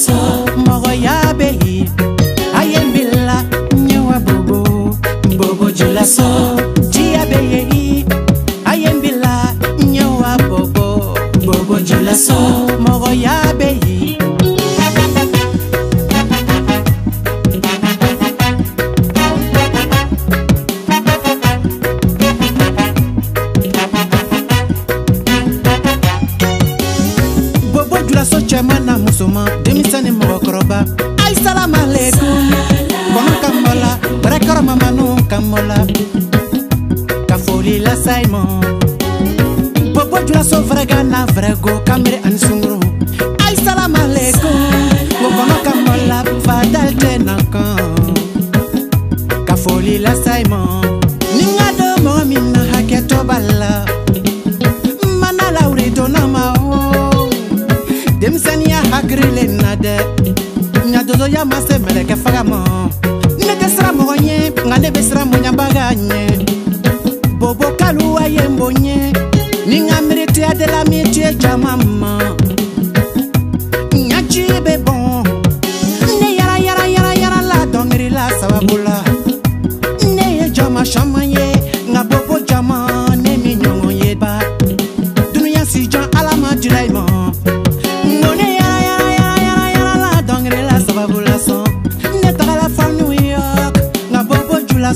yeso moko ya beli ayembela bobo bobo bobo behi jiyabeyei ayembela nyewa bobo bobo julaso moko ya beli cɛman na musoman denmisɛn kafolila simon bobotula sovraga na vrago kamere ani sunguru ay salam aleikum ngokono kamola fadalte nakan kafolila simon ninga do mogo min na hakɛ to balla mana lawri donama o denmisɛniya hagirile na dɛ ɲadozoya ma se mɛlɛkɛ faga ma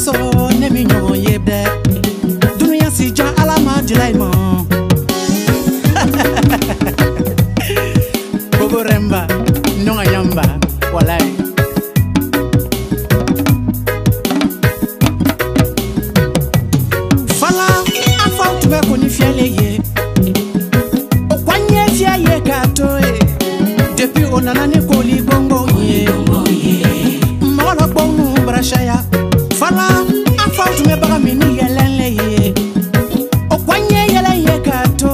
so ne mi ɲɔgɔn ye bɛɛ dunuya si jan ala ma dila i ma kona nani kolibongo ye mɔgɔ dɔ kpɔnu barasaya fala an faw tun bɛ baga min ni yɛlɛn le ye o ko an ye yɛlɛn ye k'a to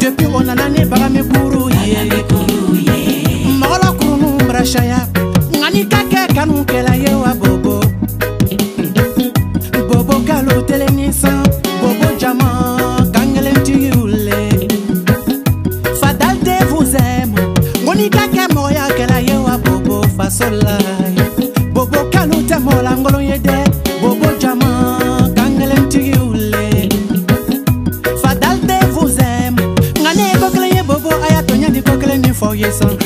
depuis o nana ni baga min kuru ye mɔgɔ dɔ kurunu barasaya nka ni ka kɛ kanu kɛla ye bobo kanu tɛ mɔgɔ lankolon bobo jama kan kelentigiw le fadal de vous aime nka ye bobo a y'a to ɲɛ di ko kelen nin ye sɔn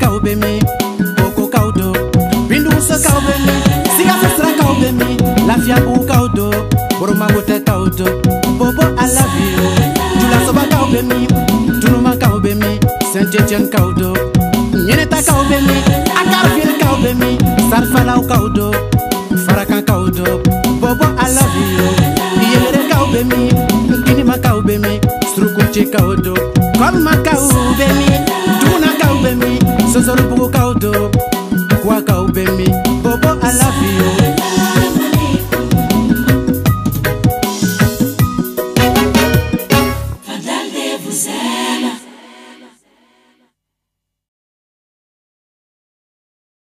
dansa kaobemi sika sasira mi La b'u kaw do boromago tɛ kaw do bobo soba alabi julasoba kaw mi tunuma kaw bemi sɛntetiɛn kaw do ɲinita kaw mi akarifil kaw bemi sarifalaw kaw do farakan kaw do bobo alabi yelere kaw bemi kinima kaw bemi surukuci kaw do na kaw bemi duguna kaw bemi sosorobugu kaw do kuwa kaw mi